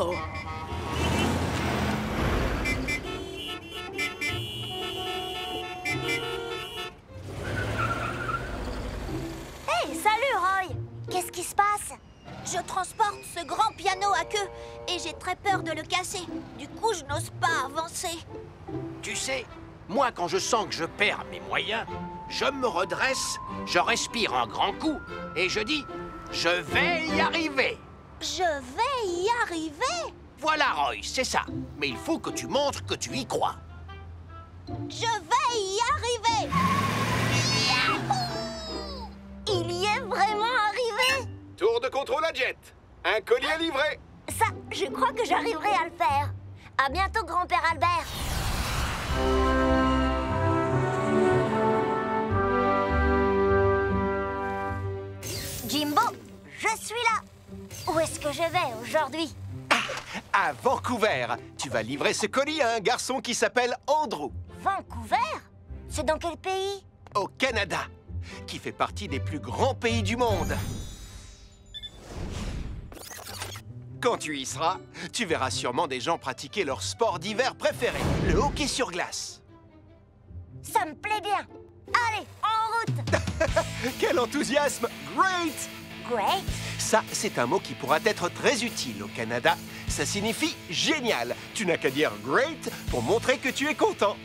Hey, salut Roy Qu'est-ce qui se passe? Je transporte ce grand piano à queue et j'ai très peur de le casser. Du coup, je n'ose pas avancer. Tu sais, moi, quand je sens que je perds mes moyens, je me redresse, je respire un grand coup et je dis « Je vais y arriver !» Je vais y arriver Voilà, Roy, c'est ça. Mais il faut que tu montres que tu y crois. Je vais y arriver Il y est vraiment arrivé Tour de contrôle à Jet. Un collier livré. Ça, je crois que j'arriverai à le faire. À bientôt, grand-père Albert. Jimbo, je suis. Où est-ce que je vais aujourd'hui À Vancouver, tu vas livrer ce colis à un garçon qui s'appelle Andrew, Vancouver C'est dans quel pays au Canada, qui fait partie des plus grands pays du monde. Quand tu y seras, tu verras sûrement des gens pratiquer leur sport d'hiver préféré, le hockey sur glace. Ça me plaît bien. Allez, en route Quel enthousiasme Great Great Ça, c'est un mot qui pourra être très utile au Canada. Ça signifie génial. Tu n'as qu'à dire great pour montrer que tu es content.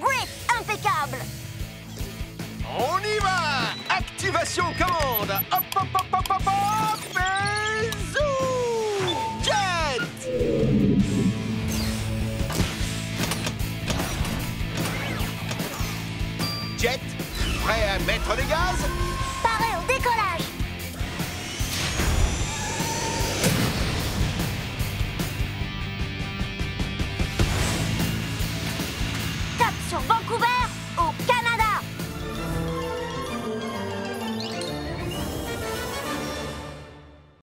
Great Impeccable. On y va. Activation commande. Hop, hop, hop, hop, hop, hop. Et zou Jet. Jet, prêt à mettre les gaz? Paré au décollage Cap sur Vancouver